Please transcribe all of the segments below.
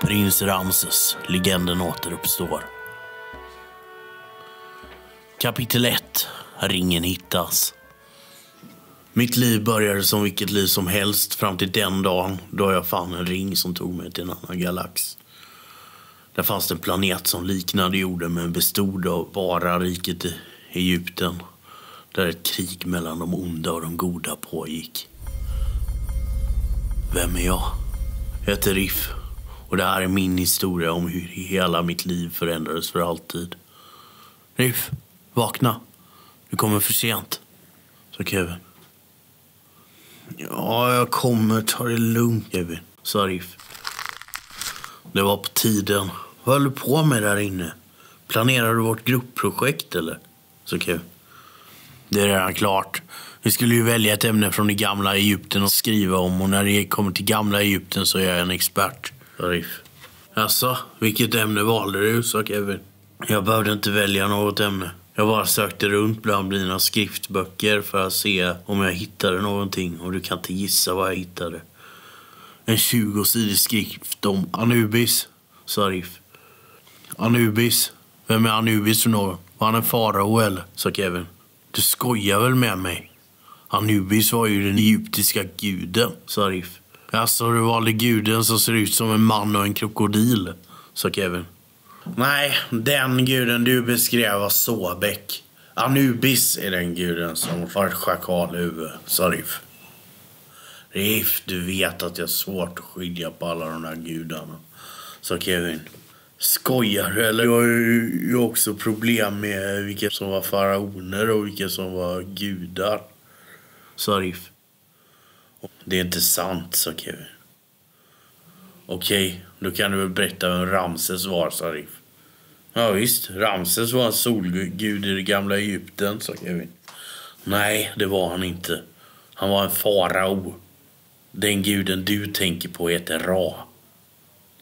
Prins Ramses, legenden återuppstår. Kapitel 1. Ringen hittas. Mitt liv började som vilket liv som helst fram till den dagen då jag fann en ring som tog mig till en annan galax. Där fanns det en planet som liknade jorden men bestod av bara riket Egypten. Där ett krig mellan de onda och de goda pågick. Vem är jag? Jag heter Riff och det här är min historia om hur hela mitt liv förändrades för alltid. Riff, vakna. Du kommer för sent, sa Kevin. Ja, jag kommer. Ta det lugnt, Kevin, sa Riff. Det var på tiden. Vad höll du på med där inne? Planerar du vårt gruppprojekt, eller? sa Kevin. Det är redan klart. Vi skulle ju välja ett ämne från det gamla Egypten att skriva om och när det kommer till gamla Egypten så är jag en expert. Riff. Jaså, vilket ämne valde du? sa Kevin. Jag behövde inte välja något ämne. Jag bara sökte runt bland mina skriftböcker för att se om jag hittade någonting och du kan inte gissa vad jag hittade. En 20-sidig skrift om Anubis, sa Riff. Anubis? Vem är Anubis för någon? Var han en farao eller? sa Kevin. Du skojar väl med mig? Anubis var ju den egyptiska guden, sa Riff. Alltså, du valde guden som ser ut som en man och en krokodil, sa Kevin. Nej, den guden du beskrev var Sobek. Anubis är den guden som har ett schakalhuvud, sa Riff. Riff, du vet att jag har svårt att skilja på alla de där gudarna, sa Kevin. Skojar du eller? Jag har ju också problem med vilka som var faraoner och vilka som var gudar, sa Riff. Det är inte sant, sa Kevin. Okej, då kan du väl berätta vem Ramses var, sa Riff. Ja, visst, Ramses var en solgud i det gamla Egypten, sa Kevin. Nej, det var han inte. Han var en farao. Den guden du tänker på heter Ra.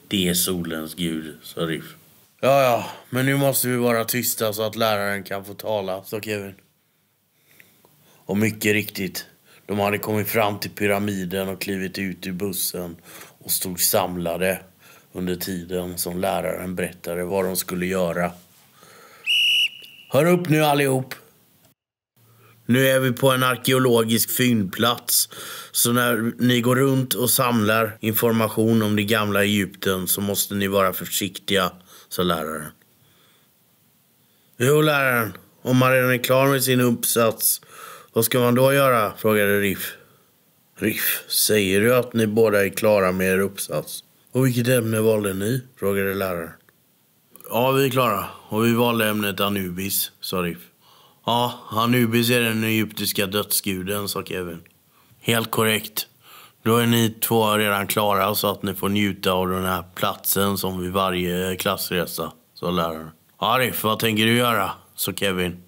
Det är solens gud, sa Riff. Ja, ja, men nu måste vi vara tysta så att läraren kan få tala, sa Kevin. Och mycket riktigt, de hade kommit fram till pyramiden och klivit ut ur bussen och stod samlade under tiden som läraren berättade vad de skulle göra. Hör upp nu allihop! Nu är vi på en arkeologisk fyndplats. Så när ni går runt och samlar information om det gamla Egypten så måste ni vara försiktiga, sa läraren. Jo, läraren. Om man redan är klar med sin uppsats, vad ska man då göra? frågade Riff. Riff, säger du att ni båda är klara med er uppsats? Och vilket ämne valde ni? frågade läraren. Ja, vi är klara. Och vi valde ämnet Anubis, sa Riff. Ja, Anubis är den egyptiska dödsguden, sa Kevin. Helt korrekt. Då är ni två redan klara så att ni får njuta av den här platsen som vid varje klassresa, sa läraren. Arif, vad tänker du göra? sa Kevin.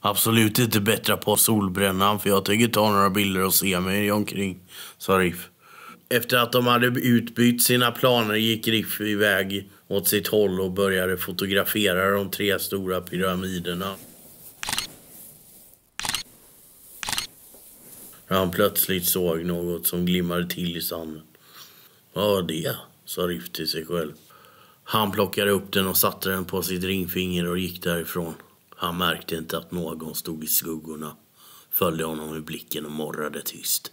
Absolut inte bättra på solbrännan för jag tänker ta några bilder och se mig omkring, sa Riff. Efter att de hade utbytt sina planer gick Riff iväg åt sitt håll och började fotografera de tre stora pyramiderna. När han plötsligt såg något som glimmade till i sanden. Vad var det? sa Riff till sig själv. Han plockade upp den och satte den på sitt ringfinger och gick därifrån. Han märkte inte att någon stod i skuggorna, följde honom i blicken och morrade tyst.